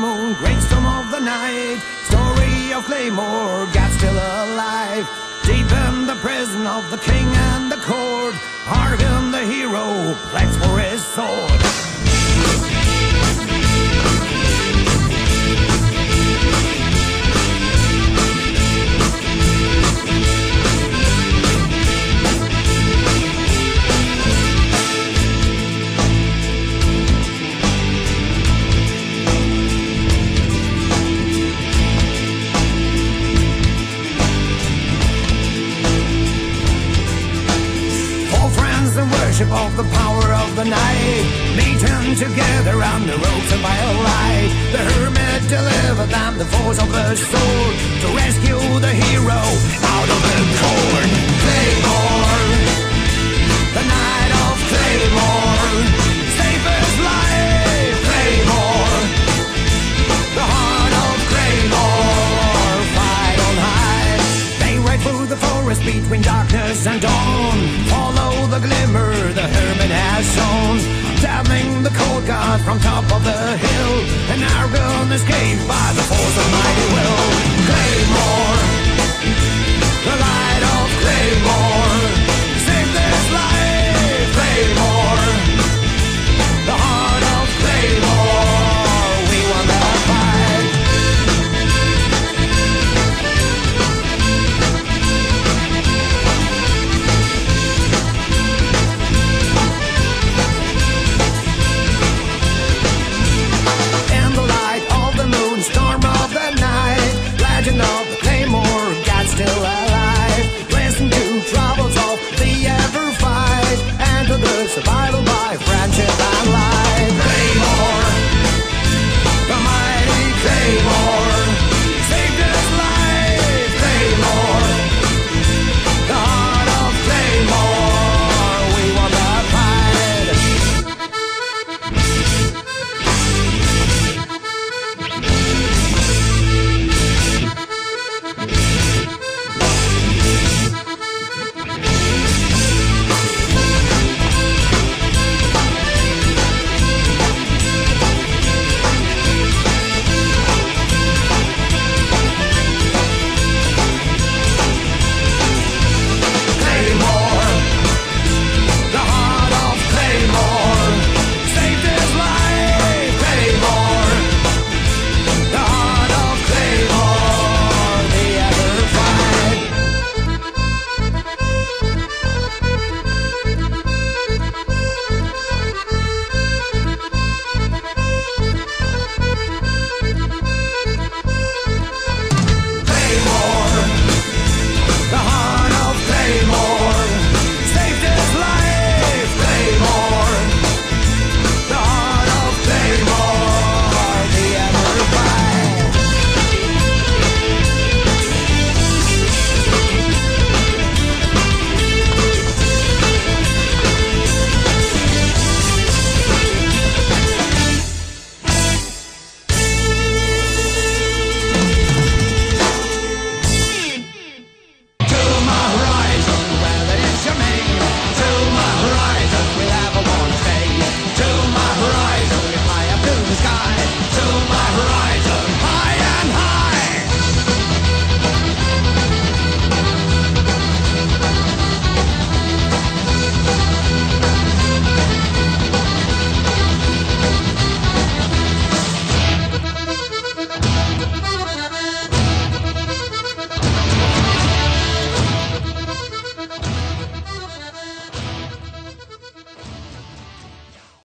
moon, great storm of the night. Story of Claymore, God still alive. Deep in the prison of the king and the court, Argon the hero pleads for his sword. Worship of the power of the night, meeting together on the roads of vile light. The hermit delivered them the force of the sword to rescue the hero out of the cold. Claymore, the night of Claymore, save his life. Claymore, the heart of Claymore, fight on high. They ride through the forest between darkness and dawn. Glimmer the hermit has shown. Damning the cold god from top of the hill. And Argon escaped by the force of mighty will. Claymore, the light.